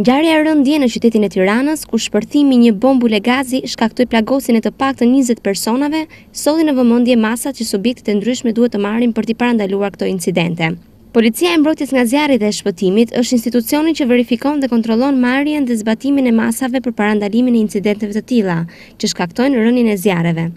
Ngjarja e rëndë dje në qytetin e Tiranës, ku shpërthimi i një bombule gazi shkaktoi plagosjen e të paktën njëzet personave, solli në vëmendje masat që subjektet e ndryshme duhet të marrin për t'i parandaluar këto incidente. Policia e Mbrojtjes nga Zjarri dhe e Shpëtimit është institucioni që verifikon dhe kontrollon marrjen dhe zbatimin e masave për parandalimin e incidenteve të tilla, që shkaktojnë rënien e zjarreve.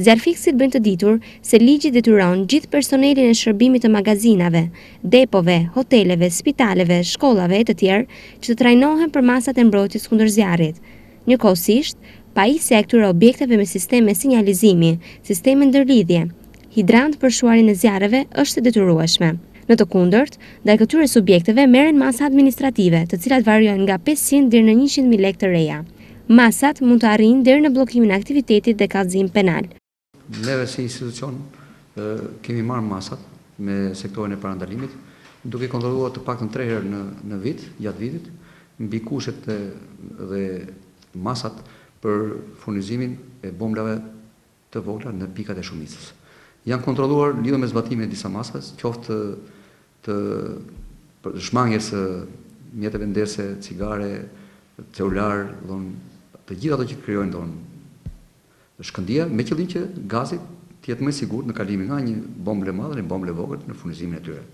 Zjarrfikësit bëjnë të ditur se ligji detyron gjithë personelin e shërbimit të magazinave, depove, hoteleve, spitaleve, shkollave e të tjerë që të trajnohen për masat e mbrojtjes kundër zjarrit. Njëkohësisht, pajisja e këtyre objekteve me sisteme sinjalizimi, sisteme ndërlidhje, hidrantë për shuarjen e zjarreve është e detyrueshme. Në të kundërt, ndaj këtyre subjekteve merren masa administrative, të cilat variojnë nga pesëqind deri në njëqind mijë lekë të reja. Masat mund të arrijnë deri në bllokimin e aktivitetit dhe kallëzim penal. Neve si institucion kemi marrë masat me sektorin e parandalimit, duke kontrolluar të paktën tre herë në vit, gjatë vitit, mbi kushtet dhe masat për furnizimin e bomblave të vogla në pikat e shumicës. Janë kontrolluar lidhur me zbatimin e disa masave, qoftë të shmangies së mjeteve ndezëse, cigare, celularë, të gjithë ato që krijojnë domthënë. Shkëndija me qëllim që gazi të jetë më i sigurt në kalimin nga një bombël e madhe në një bombël e vogël në furnizimin e tyre.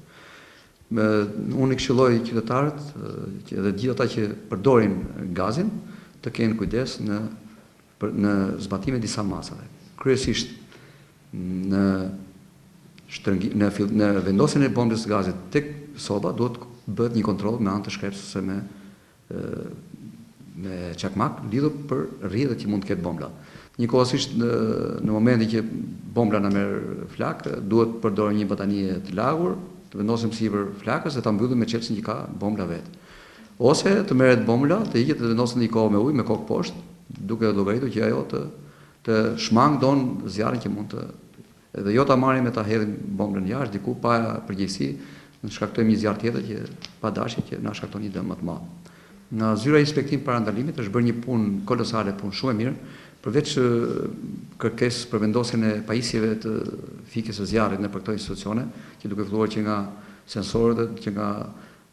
Unë i këshilloj qytetarët dhe të gjithë ata që përdorin gazin të kenë kujdes në në zbatimin e disa masave, kryesisht në shtrëngim në në vendosjen e bomblës së gazit tek soba duhet bëhet një kontroll me anë të shkrepsës ose me me çakmak lidhur për rrjedhjet që mund të ketë bombla. Njëkohësisht në momentin që bombla na merr flakë, duhet të përdorim një batanije të lagur, të vendosim sipër flakës dhe ta mbyllim me çelësin që ka bombla vetë. Ose të merret bombla, të hiqet dhe të vendoset në një kovë me ujë, me kokë poshtë, duke llogaritur që ajo të të shmangë domthënë zjarrin që mund të Dhe jo ta marrim e ta hedhim bomblën jashtë diku pa përgjegjësi, ne shkaktojmë një zjarr tjetër që pa dashje që na shkakton një dëm më të madh. Nga Zyra e Inspektim Parandalimit është bërë një punë kolosale, punë shumë e mirë, përveç kërkesës për vendosjen e pajisjeve të fikjes së zjarrit nëpër këto institucione, që duke filluar që nga sensorët, që nga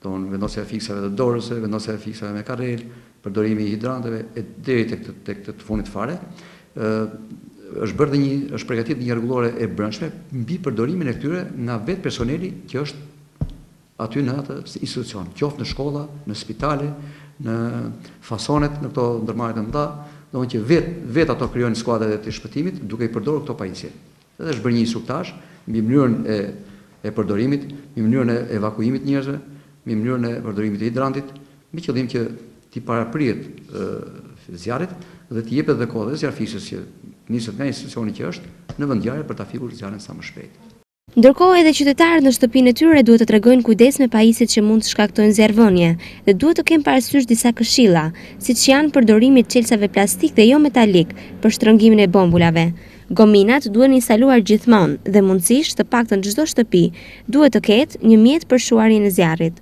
domthënë vendosja e fikësve të dorës, vendosja e fikësve me karrel, përdorimi i hidranteve e deri tek të tek të fundit fare, është bërë dhe një është pregatitur dhe një rregullore e brendshme mbi përdorimin e këtyre nga vetë personeli që është aty në atë institucion, qoftë në shkolla, në spitale, në fasonët, në këto ndërmarrje të mëdha, domthënë që vetë vetë ato krijojnë skuadrat e të shpëtimit duke i përdorur këto pajisje. Dhe është bërë një instruktazh mbi mënyrën e e përdorimit, mbi mënyrën e evakuimit të njerëzve, mbi mënyrën e përdorimit të hidrantit, me qëllim që t'i paraprihet zjarrit dhe t'i jepet dhe kohë dhe zjarrfikëses që niset nga institucioni që është në vendngjarje për ta fikur zjarrin sa më shpejt. Ndërkohë edhe qytetarët në shtëpinë e tyre duhet të tregojnë kujdes me pajisjet që mund të shkaktojnë zjarrvënie dhe duhet të kenë parasysh disa këshilla, siç janë përdorimi i çelësave plastik dhe jo metalik për shtrëngimin e bombulave. Gominat duhen instaluar gjithmonë dhe mundësisht të paktën çdo shtëpi duhet të ketë një mjet për shuarjen e zjarrit.